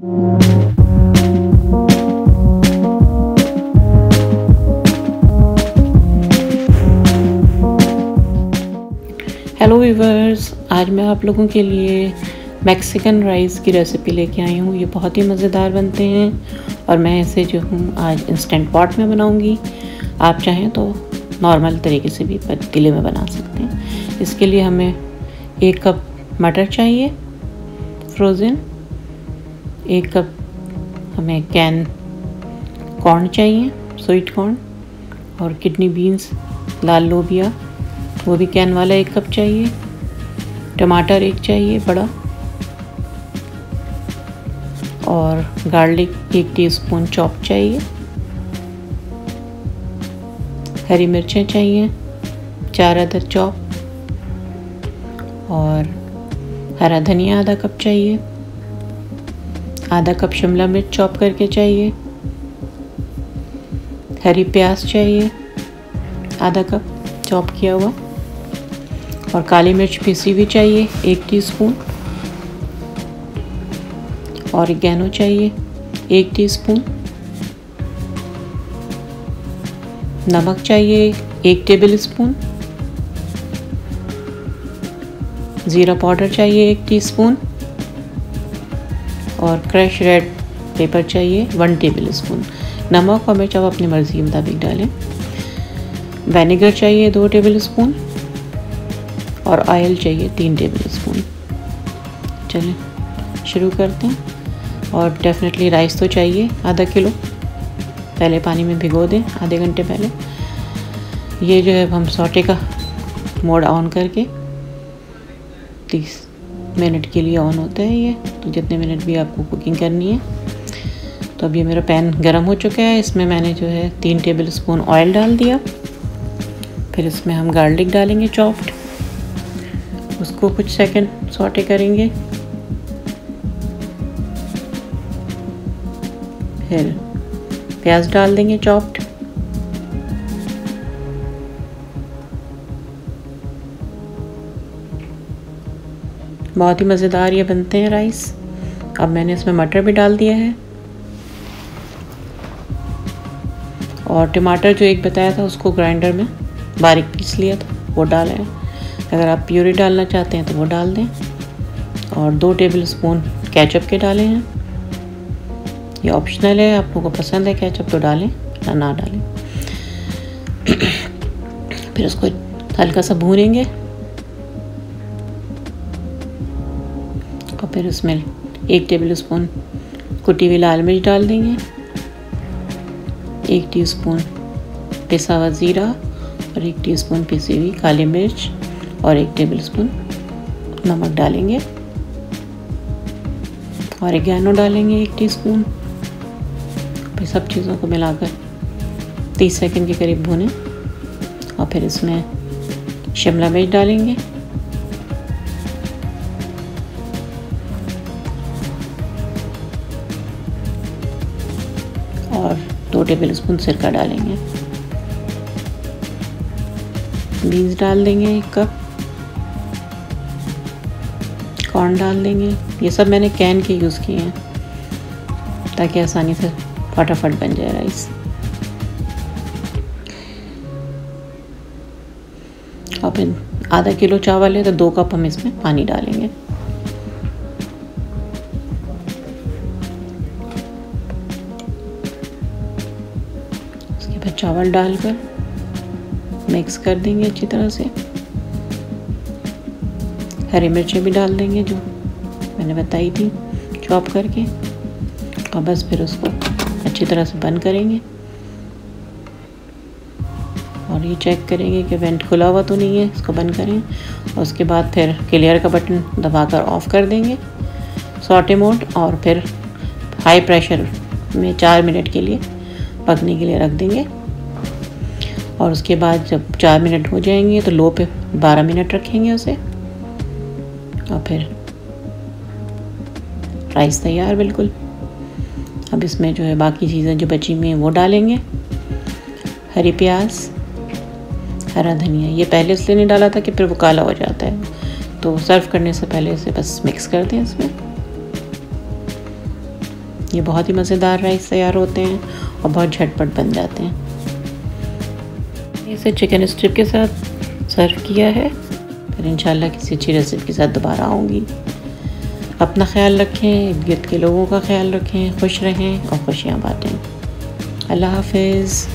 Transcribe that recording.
Hello viewers आज मैं आप लोगों के लिए मैक्सिकन राइस की रेसिपी लेके आई हूँ। ये बहुत ही मज़ेदार बनते हैं और मैं इसे जो हूँ आज इंस्टेंट पॉट में बनाऊँगी। आप चाहें तो नॉर्मल तरीके से भी पतीले में बना सकते हैं। इसके लिए हमें एक कप मटर चाहिए फ्रोज़न एक कप हमें कैन कॉर्न चाहिए, स्वीट कॉर्न, और किडनी बीन्स, लाल लोबिया, वो भी कैन वाला एक कप चाहिए, टमाटर एक चाहिए, बड़ा, और गार्लिक एक टीस्पून चॉप चाहिए, हरी मिर्चें चाहिए, चार अदर चॉप, और हरा धनिया आधा कप चाहिए। आधा कप शिमला मिर्च चॉप करके चाहिए। हरी प्याज चाहिए। आधा कप चॉप किया हुआ। और काली मिर्च पीसी भी चाहिए, एक टीस्पून। और गैनो चाहिए, एक टीस्पून। नमक चाहिए, एक टेबल स्पून ज़ीरा पाउडर चाहिए, एक टीस्पून। और क्रश रेड पेपर चाहिए वन टेबल स्पून नमक और मिर्च आप अपनी मर्ज़ी के मुताबिक डालें। वेनेगर चाहिए, दो टेबल स्पून और ऑयल चाहिए, तीन टेबल स्पून चलें, शुरू करते हैं। और डेफिनेटली राइस तो चाहिए, आधा किलो। पहले पानी में भिगो दें, आधे घंटे पहले। ये जो है हम सोटे का मोड ऑन करके, तीस। मिनट के लिए ऑन होता है ये। तो जितने मिनट भी आपको कुकिंग करनी है। तो अब ये मेरा पैन गर्म हो चुका है। इसमें मैंने जो है तीन टेबल स्पून ऑयल डाल दिया। फिर इसमें हम गार्लिक डालेंगे चॉप्ड उसको कुछ सेकंड सॉटे करेंगे। फिर प्याज डाल देंगे चॉप्ड बहुत ही मज़ेदार ये बनते हैं राइस अब मैंने इसमें मटर भी डाल दिया है. और टमाटर जो एक बताया था उसको ग्राइंडर में बारीक पीस लिया था, वो डालें अगर आप प्यूरी डालना चाहते हैं तो वो डाल दें. और दो टेबल स्पून कैचअप के डाले हैं. ये ऑप्शनल है, आप लोगों को पसंद है कैचअप तो डालें या ना डालें. फिर उसको हल्का सा भूनेंगे. फिर उसमें एक टेबल स्पून कुटी हुई लाल मिर्च डाल देंगे। एक टीस्पून पिसा हुआ ज़ीरा और एक टीस्पून पिसी हुई काली मिर्च और एक टेबल स्पून नमक डालेंगे। और गैनो डालेंगे एक टीस्पून फिर सब चीज़ों को मिलाकर तीस सेकंड के करीब भूने और फिर इसमें शिमला मिर्च डालेंगे। दो टेबल स्पून सिरका डालेंगे। बीन्स डाल देंगे एक कप। कॉर्न डाल देंगे। ये सब मैंने कैन के यूज़ किए हैं, ताकि आसानी से फटाफट बन जाए राइस। फिर आधा किलो चावल है तो दो कप हम इसमें पानी डालेंगे। उसके चावल डालकर मिक्स कर देंगे अच्छी तरह से। हरी मिर्चें भी डाल देंगे जो मैंने बताई थी चॉप करके। और बस फिर उसको अच्छी तरह से बंद करेंगे। और ये चेक करेंगे कि वेंट खुला हुआ तो नहीं है, इसको बंद करें। और उसके बाद फिर क्लियर का बटन दबाकर ऑफ़ कर देंगे। सॉटे मोड और फिर हाई प्रेशर में चार मिनट के लिए पकने के लिए रख देंगे। और उसके बाद जब चार मिनट हो जाएँगे तो लो पे बारह मिनट रखेंगे उसे। और फिर राइस तैयार बिल्कुल। अब इसमें जो है बाकी चीज़ें जो बची हुई हैं वो डालेंगे। हरी प्याज, हरा धनिया। ये पहले इसलिए नहीं डाला था कि फिर वो काला हो जाता है। तो सर्व करने से पहले इसे बस मिक्स कर दें इसमें। ये बहुत ही मज़ेदार राइस तैयार होते हैं और बहुत झटपट बन जाते हैं। इसे चिकन स्ट्रिप के साथ सर्व किया है। फिर इंशाल्लाह किसी अच्छी रेसिपी के साथ दोबारा आऊँगी। अपना ख्याल रखें गिर्द के लोगों का ख्याल रखें, खुश रहें और खुशियाँ बाँटें। अल्लाह हाफिज़।